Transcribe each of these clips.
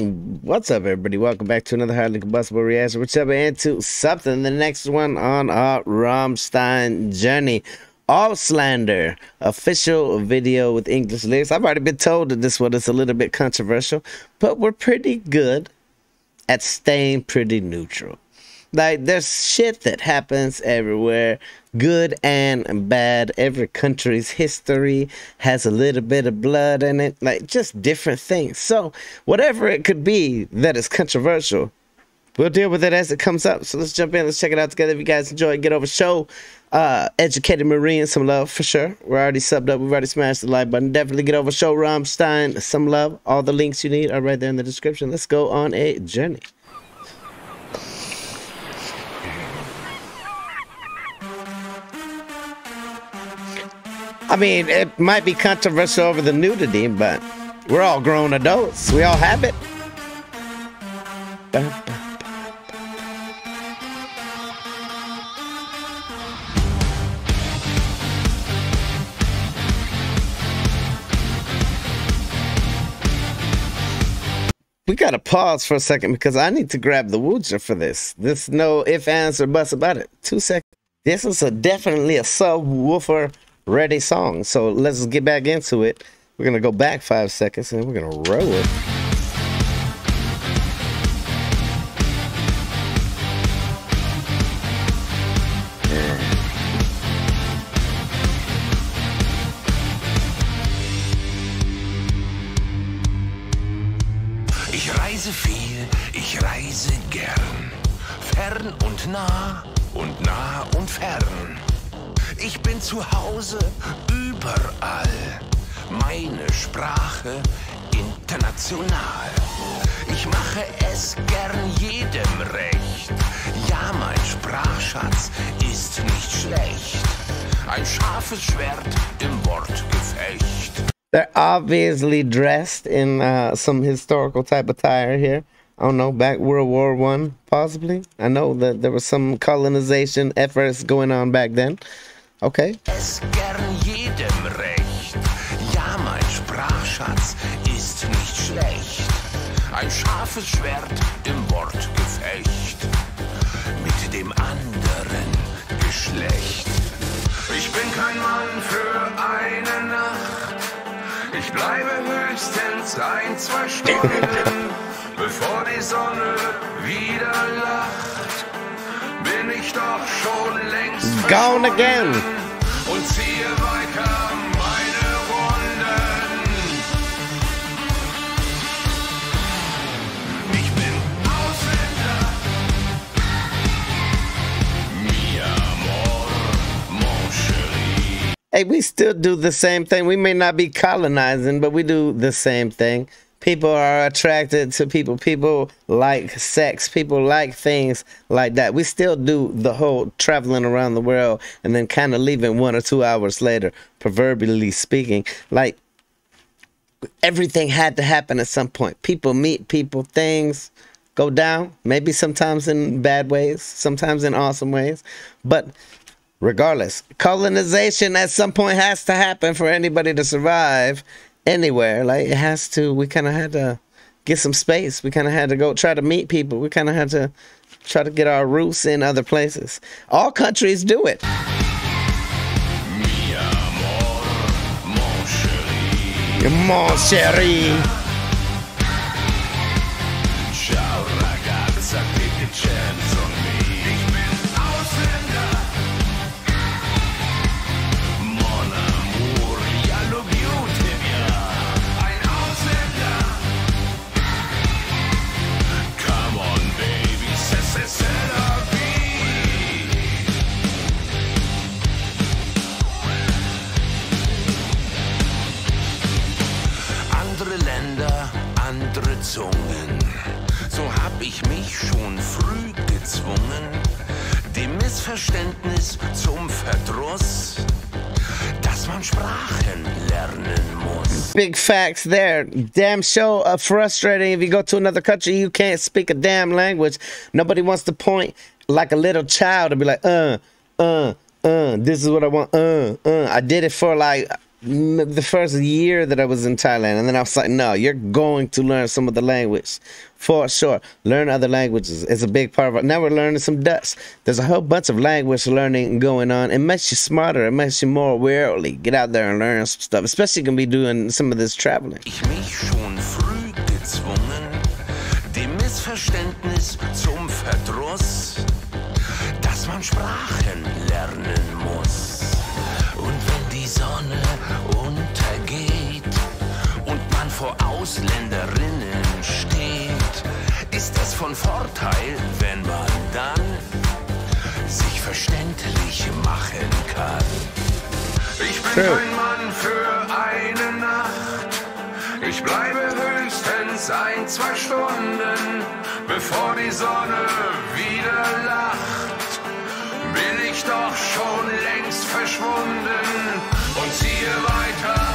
What's up, everybody? Welcome back to another highly combustible reaction. We're jumping into something. The next one on our Rammstein journey. Ausländer official video with English lyrics. I've already been told that this one is a little bit controversial, but we're pretty good at staying pretty neutral. Like there's shit that happens everywhere, good and bad. Every country's history has a little bit of blood in it, like just different things. So whatever it could be that is controversial, we'll deal with it as it comes up. So let's jump in. Let's check it out together. If you guys enjoy, get over show. Uh, educated Marine, some love for sure. We're already subbed up. We've already smashed the like button. Definitely get over show Rammstein, some love. All the links you need are right there in the description. Let's go on a journey. I mean, it might be controversial over the nudity, but we're all grown adults. We all have it. We gotta pause for a second because I need to grab the Woojer for this. This no if, ands, or buts about it. Two seconds. This is a definitely a subwoofer ready song. So let's get back into it. We're gonna go back five seconds and we're gonna roll it. Ich reise viel, ich reise gern. Fern und nah und nah und fern. Ich bin zu Hause überall. Meine Sprache international. Ich mache es gern jedem recht. Ja, mein Sprachschatz ist nicht schlecht. Ein scharfes Schwert im Wortgefecht. They're obviously dressed in uh, some historical type attire here. I don't know, back World War One, possibly. I know that there was some colonization efforts going on back then. Okay. Es gern jedem recht. Ja, mein Sprachschatz ist nicht schlecht. Ein scharfes Schwert im Wortgefecht. Mit dem anderen Geschlecht. Ich bin kein Mann für eine Nacht. Ich bleibe höchstens ein, zwei Stunden, bevor die Sonne wieder lacht. Bin ich doch schon längst Gone again. und ziehe weiter meine Runden. Ich bin Ausländer. Mi amor, mon chéri. Hey, we still do the same thing. We may not be colonizing, but we do the same thing. People are attracted to people. People like sex. People like things like that. We still do the whole traveling around the world and then kind of leaving one or two hours later, proverbially speaking. Like everything had to happen at some point. People meet people, things go down, maybe sometimes in bad ways, sometimes in awesome ways. But regardless, colonization at some point has to happen for anybody to survive anywhere. Like it has to. We kind of had to get some space. We kind of had to go try to meet people. We kind of had to try to get our roots in other places. All countries do it. Mon chéri. Ciao ragazza, take a andere So hab ich mich schon früh gezwungen, dem Missverständnis zum Verdruss, dass man Sprachen lernen muss. Big facts there. Damn show uh, frustrating. If you go to another country, you can't speak a damn language. Nobody wants to point like a little child and be like, uh, uh, uh, this is what I want, uh, uh. I did it for like the first year that I was in Thailand, and then I was like, no, you're going to learn some of the language for sure. Learn other languages. It's a big part of it. Now we're learning some Dutch. There's a whole bunch of language learning going on. It makes you smarter. It makes you more worldly. Get out there and learn some stuff, especially gonna be doing some of this traveling. Sprachen lernen muss. Sonne untergeht und man vor Ausländerinnen steht, ist es von Vorteil, wenn man dann sich verständlich machen kann. Ich bin True. kein Mann für eine Nacht. Ich bleibe höchstens ein, zwei Stunden, bevor die Sonne wieder lacht. Ich doch schon längst verschwunden. Und ziehe weiter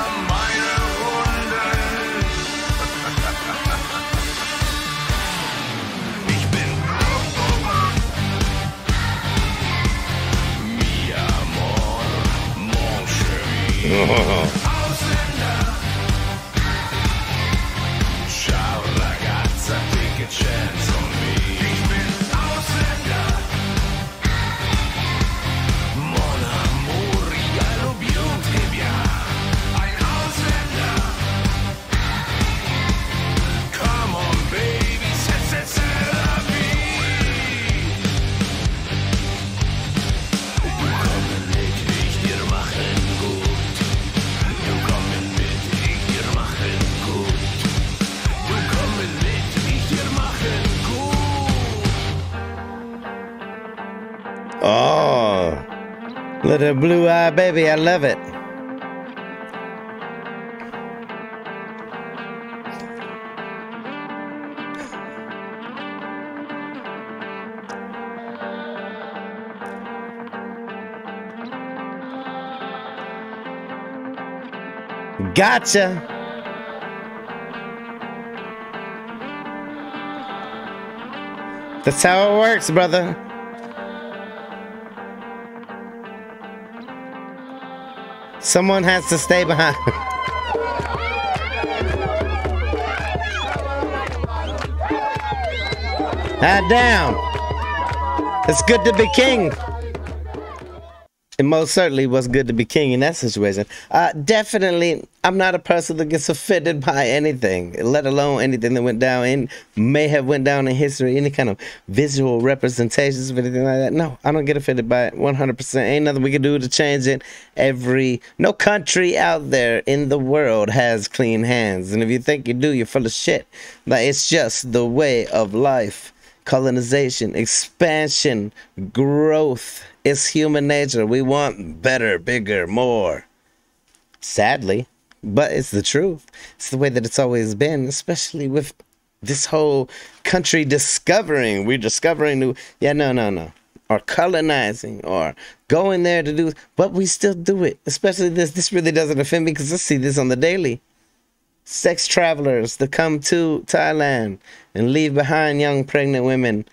Oh, little blue eye baby, I love it. Gotcha. That's how it works, brother. Someone has to stay behind. Head down. It's good to be king. It most certainly was good to be king in that situation. Uh, definitely, I'm not a person that gets offended by anything, let alone anything that went down and may have went down in history, any kind of visual representations of anything like that. No, I don't get offended by it 100%. Ain't nothing we can do to change it. Every, no country out there in the world has clean hands. And if you think you do, you're full of shit. Like, it's just the way of life colonization, expansion, growth. It's human nature. We want better, bigger, more. Sadly, but it's the truth. It's the way that it's always been, especially with this whole country discovering. We're discovering new. Yeah, no, no, no. Or colonizing or going there to do. But we still do it. Especially this. This really doesn't offend me because I see this on the daily sex travelers that come to Thailand and leave behind young pregnant women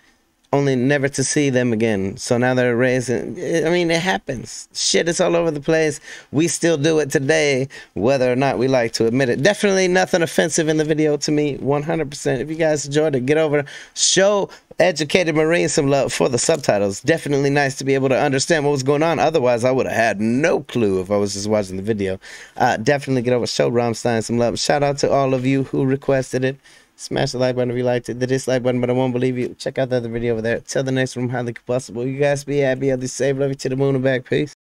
only never to see them again. So now they're raising I mean it happens. Shit is all over the place. We still do it today whether or not we like to admit it. Definitely nothing offensive in the video to me 100%. If you guys enjoyed it, get over show educated marine some love for the subtitles. Definitely nice to be able to understand what was going on. Otherwise, I would have had no clue if I was just watching the video. Uh, definitely get over show Rammstein some love. Shout out to all of you who requested it. Smash the like button if you liked it. The dislike button, but I won't believe you. Check out the other video over there. Till the next one, highly combustible. You guys be happy, healthy, safe. Love you to the moon and back. Peace.